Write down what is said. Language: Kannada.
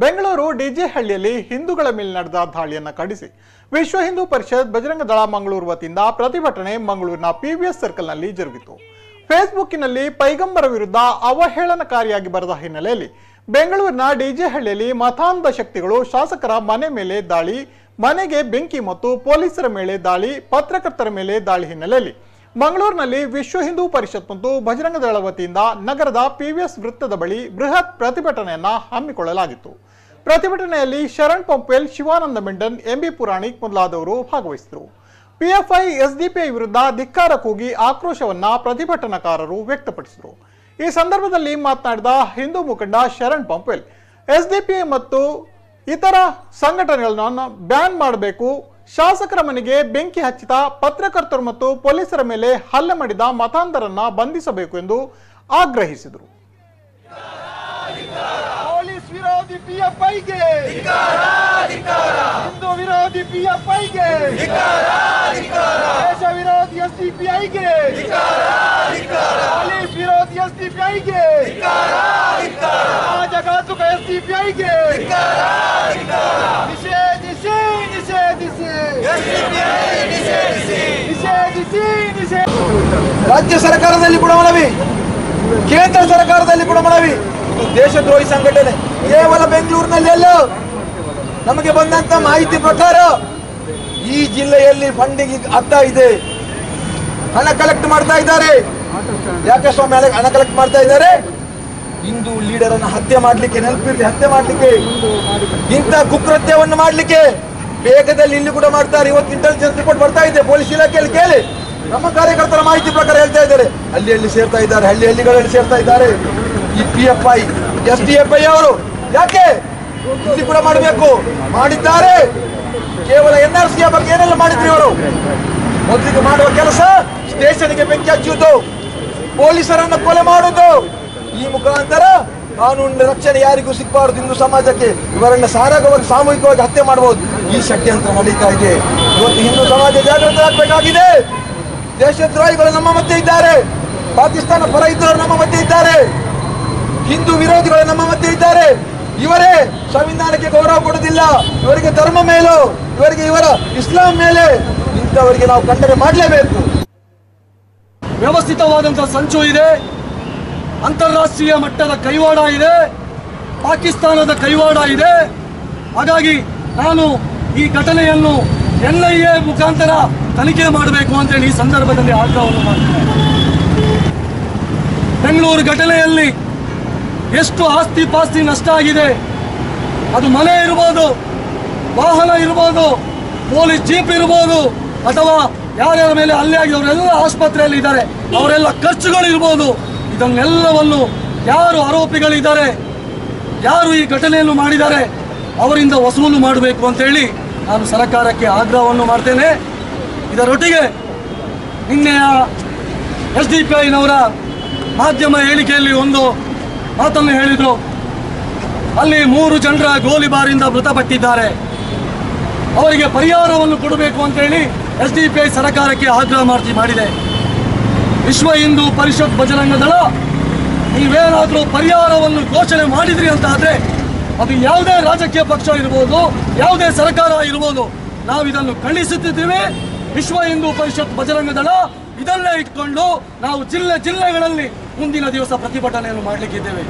ಬೆಂಗಳೂರು ಡಿಜೆಹಳ್ಳಿಯಲ್ಲಿ ಹಿಂದೂಗಳ ಮೇಲೆ ನಡೆದ ದಾಳಿಯನ್ನು ಖಂಡಿಸಿ. ವಿಶ್ವ ಹಿಂದೂ ಪರಿಷತ್ ಬಜರಂಗ ದಳ ಮಂಗಳೂರು ವತಿಯಿಂದ ಪ್ರತಿಭಟನೆ ಮಂಗಳೂರಿನ ಪಿವಿಎಸ್ ಸರ್ಕಲ್ನಲ್ಲಿ ಜರುಗಿತು. ಫೇಸ್ಬುಕ್ಕಿನಲ್ಲಿ ಪೈಗಂಬರ ವಿರುದ್ಧ ಅವಹೇಳನಕಾರಿಯಾಗಿ ಬರೆದ ಹಿನ್ನೆಲೆಯಲ್ಲಿ ಬೆಂಗಳೂರಿನ ಡಿಜೆಹಳ್ಳಿಯಲ್ಲಿ ಮತಾಂಧ ಶಕ್ತಿಗಳು ಶಾಸಕರ ಮನೆ ಮೇಲೆ ದಾಳಿ, ಮನೆಗೆ ಬೆಂಕಿ ಮತ್ತು ಪೊಲೀಸರ ಮೇಲೆ ದಾಳಿ, ಪತ್ರಕರ್ತರ ಮೇಲೆ ದಾಳಿ ಹಿನ್ನೆಲೆಯಲ್ಲಿ ಮಂಗಳೂರಿನಲ್ಲಿ ವಿಶ್ವ ಹಿಂದೂ ಪರಿಷತ್ ಮತ್ತು ಬಜರಂಗ ದಳ ವತಿಯಿಂದ ನಗರದ ಪಿವಿಎಸ್ ವೃತ್ತದ ಬಳಿ ಬೃಹತ್ ಪ್ರತಿಭಟನೆಯನ್ನ ಹಮ್ಮಿಕೊಳ್ಳಲಾಗಿತ್ತು. ಪ್ರತಿಭಟನೆಯಲ್ಲಿ ಶರಣ್ ಪಂಪೇಲ್ ಶಿವಾನಂದ ಮೆಂಡನ್, ಎಂಬಿ ಪುರಾಣಿಕ್ ಮೊದಲಾದವರು ಭಾಗವಹಿಸಿದರು. ಪಿಎಫ್ಐ ಎಸ್ಡಿಪಿಐ ವಿರುದ್ಧ ಧಿಕ್ಕಾರ ಕೂಗಿ ಆಕ್ರೋಶವನ್ನ ಪ್ರತಿಭಟನಾಕಾರರು ವ್ಯಕ್ತಪಡಿಸಿದರು. ಈ ಸಂದರ್ಭದಲ್ಲಿ ಮಾತನಾಡಿದ ಹಿಂದೂ ಮುಖಂಡ ಶರಣ್ ಪಂಪೇಲ್ ಎಸ್ಡಿಪಿಐ ಮತ್ತು ಇತರ ಸಂಘಟನೆಗಳನ್ನು ಬ್ಯಾನ್ ಮಾಡಬೇಕು ಶಾಸಕರ ಮನೆಗೆ ಬೆಂಕಿ ಹಚ್ಚಿದ ಪತ್ರಕರ್ತರು ಮತ್ತು ಪೊಲೀಸರ ಮೇಲೆ ಹಲ್ಲೆ ಮಾಡಿದ ಮತಾಂಧರನ್ನ ಬಂಧಿಸಬೇಕು ಎಂದು ಆಗ್ರಹಿಸಿದರು. ಪೊಲೀಸ್ ವಿರೋಧಿ ಪಿಎಫ್ಐಗೆ. ಹಿಂದೂ ವಿರೋಧಿ ಪಿಎಫ್ಐಗೆ. ದೇಶ ವಿರೋಧಿ ಎಸ್ಡಿಪಿಐಗೆ ಪೊಲೀಸ್ ವಿರೋಧಿ ಎಸ್ಡಿಪಿಐಗೆ ಸಮಾಜಘಾತುಕ ಎಸ್ಡಿಪಿಐಗೆ ರಾಜ್ಯ ಸರ್ಕಾರದಲ್ಲಿ ಕೂಡ ಮನವಿ, ಕೇಂದ್ರ ಸರ್ಕಾರದಲ್ಲಿ ಕೂಡ ಮನವಿ. ಇದು ದೇಶದ್ರೋಹಿ ಸಂಘಟನೆ ಕೇವಲ ಬೆಂಗಳೂರಿನಲ್ಲಿ ಅಲ್ಲ, ನಮಗೆ ಬಂದಂತ ಮಾಹಿತಿ ಪ್ರಕಾರ ಈ ಜಿಲ್ಲೆಯಲ್ಲಿ ಫಂಡಿಂಗ್ ಆಗ್ತಾ ಇದೆ. ಹಣ ಕಲೆಕ್ಟ್ ಮಾಡ್ತಾ ಇದ್ದಾರೆ. ಯಾಕೆ ಸ್ವಾಮಿ, ಹಣ- ಕಲೆಕ್ಟ್ ಮಾಡ್ತಾ ಇದ್ದಾರೆ? ಹಿಂದೂ ಲೀಡರ್ ಅನ್ನು ಹತ್ಯೆ ಮಾಡ್ಲಿಕ್ಕೆ, ನೆನಪಿರ್ಲಿ, ಹತ್ಯೆ ಮಾಡ್ಲಿಕ್ಕೆ. ಇಂಥ ಕುಕೃತ್ಯವನ್ನು ಮಾಡ್ಲಿಕ್ಕೆ ಬೇಗದಲ್ಲಿ ಇಲ್ಲಿ ಕೂಡ ಮಾಡ್ತಾರೆ. ಇವತ್ತು ಇಂಟೆಲಿಜೆನ್ಸ್ ರಿಪೋರ್ಟ್ ಬರ್ತಾ ಇದೆ. ಪೊಲೀಸ್ ಇಲಾಖೆಯಲ್ಲಿ ಕೇಳಿ. ನಮ್ಮ ಕಾರ್ಯಕರ್ತರ ಮಾಹಿತಿ ಪ್ರಕಾರ ಹೇಳ್ತಾ ಇದ್ದಾರೆ. ಅಲ್ಲಿ ಅಲ್ಲಿ ಸೇರ್ತಾ ಇದ್ದಾರೆ. ಹಳ್ಳಿ ಹಳ್ಳಿಗಳಲ್ಲಿ ಸೇರ್ತಾ ಇದ್ದಾರೆ. ಈ P F I S D F I ಅವರು. ಯಾಕೆ? ಇಲ್ಲಿ ಕೂಡ ಮಾಡಬೇಕು. ಮಾಡಿದ್ದಾರೆ. ಕೇವಲ ಎನ್ ಆರ್ ಸಿ ಬಗ್ಗೆ ಏನೆಲ್ಲ ಮಾಡಿದ್ರು ಇವರು? ಮೊದಲಿಗೆ ಮಾಡುವ ಕೆಲಸ ಸ್ಟೇಷನ್ಗೆ ಬೆಂಕಿ ಹಚ್ಚುವುದು. ಪೊಲೀಸರನ್ನು ಕೊಲೆ ಮಾಡುವುದು. ಈ ಮುಖಾಂತರ ಕಾನೂನಿನ ರಕ್ಷಣೆ ಯಾರಿಗೂ ಸಿಗಬಾರದು ಹಿಂದೂ ಸಮಾಜಕ್ಕೆ ಇವರನ್ನ ಸಾರಾಗವಾಗಿ ಸಾಮೂಹಿಕವಾಗಿ ಹತ್ಯೆ ಮಾಡಬಹುದು. ಈ ಷಡ್ಯಂತ್ರ ನಡೀತಾ ಇದೆ. ಇವತ್ತು ಹಿಂದೂ ಸಮಾಜ ಜಾಗೃತರಾಗಬೇಕಾಗಿದೆ ದೇಶದ್ರೋಹಿಗಳು ನಮ್ಮ ಮಧ್ಯೆ ಇದ್ದಾರೆ. ಪಾಕಿಸ್ತಾನ ಪರ ಇದ್ದವರು ನಮ್ಮ ಮಧ್ಯೆ ಇದ್ದಾರೆ. ಹಿಂದೂ ವಿರೋಧಿಗಳು ನಮ್ಮ ಮಧ್ಯೆ ಇದ್ದಾರೆ. ಇವರೇ ಸಂವಿಧಾನಕ್ಕೆ ಗೌರವ ಕೊಡುವುದಿಲ್ಲ. ಇವರಿಗೆ ಧರ್ಮ ಮೇಲು. ಇವರಿಗೆ ಇವರ ಇಸ್ಲಾಂ ಮೇಲೆ. ಇಂಥವರಿಗೆ ನಾವು ಖಂಡನೆ ಮಾಡಲೇಬೇಕು. ವ್ಯವಸ್ಥಿತವಾದಂತಹ ಸಂಚು ಇದೆ. ಅಂತಾರಾಷ್ಟ್ರೀಯ ಮಟ್ಟದ ಕೈವಾಡ ಇದೆ, ಪಾಕಿಸ್ತಾನದ ಕೈವಾಡ ಇದೆ. ಹಾಗಾಗಿ ನಾನು ಈ ಘಟನೆಯನ್ನು ಎನ್ ಐ ಎ ಮುಖಾಂತರ ತನಿಖೆ ಮಾಡಬೇಕು ಅಂತೇಳಿ ಈ ಸಂದರ್ಭದಲ್ಲಿ ಆಗ್ರಹವನ್ನು ಮಾಡ್ತೇನೆ. ಬೆಂಗಳೂರು ಘಟನೆಯಲ್ಲಿ ಎಷ್ಟು ಆಸ್ತಿ ಪಾಸ್ತಿ ನಷ್ಟ ಆಗಿದೆ, ಅದು ಮನೆ ಇರ್ಬೋದು, ವಾಹನ ಇರ್ಬೋದು, ಪೊಲೀಸ್ ಜೀಪ್ ಇರ್ಬೋದು, ಅಥವಾ ಯಾರ್ಯಾರ ಮೇಲೆ ಹಲ್ಲೆ ಆಗಿದವರೆಲ್ಲ ಆಸ್ಪತ್ರೆಯಲ್ಲಿ ಇದ್ದಾರೆ ಅವರೆಲ್ಲ ಖರ್ಚುಗಳು ಇರ್ಬೋದು ಇದನ್ನೆಲ್ಲವನ್ನು ಯಾರು ಆರೋಪಿಗಳಿದ್ದಾರೆ, ಯಾರು ಈ ಘಟನೆಯನ್ನು ಮಾಡಿದ್ದಾರೆ, ಅವರಿಂದ ವಸೂಲು ಮಾಡಬೇಕು ಅಂತೇಳಿ ನಾನು ಸರ್ಕಾರಕ್ಕೆ ಆಗ್ರಹವನ್ನು ಮಾಡ್ತೇನೆ. ಇದರೊಟ್ಟಿಗೆ ನಿನ್ನೆಯ ಎಸ್ ಡಿ ಪಿ ಐನವರ ಮಾಧ್ಯಮ ಹೇಳಿಕೆಯಲ್ಲಿ ಒಂದು ಮಾತನ್ನು ಹೇಳಿದರು. ಅಲ್ಲಿ ಮೂರು ಜನರ ಗೋಲಿಬಾರಿಂದ ಮೃತಪಟ್ಟಿದ್ದಾರೆ. ಅವರಿಗೆ ಪರಿಹಾರವನ್ನು ಕೊಡಬೇಕು ಅಂತೇಳಿ ಎಸ್ ಡಿ ಪಿ ಐ ಸರ್ಕಾರಕ್ಕೆ ಆಗ್ರಹ ಮಾಡ್ತಿ ಮಾಡಿದೆ. ವಿಶ್ವ ಹಿಂದೂ ಪರಿಷತ್ ಬಜರಂಗ ದಳ, ನೀವೇನಾದರೂ ಪರಿಹಾರವನ್ನು ಘೋಷಣೆ ಮಾಡಿದ್ರಿ ಅಂತ ಆದರೆ ಅದು ಯಾವುದೇ ರಾಜಕೀಯ ಪಕ್ಷ ಇರ್ಬೋದು, ಯಾವುದೇ ಸರ್ಕಾರ ಇರ್ಬೋದು ನಾವು ಇದನ್ನು ಖಂಡಿಸುತ್ತಿದ್ದೇವೆ. ವಿಶ್ವ ಹಿಂದೂ ಪರಿಷತ್ ಬಜರಂಗ ದಳ ಇದನ್ನೇ ಇಟ್ಕೊಂಡು ನಾವು ಜಿಲ್ಲೆ ಜಿಲ್ಲೆಗಳಲ್ಲಿ ಮುಂದಿನ ದಿವಸ ಪ್ರತಿಭಟನೆಯನ್ನು ಮಾಡಲಿಕ್ಕಿದ್ದೇವೆ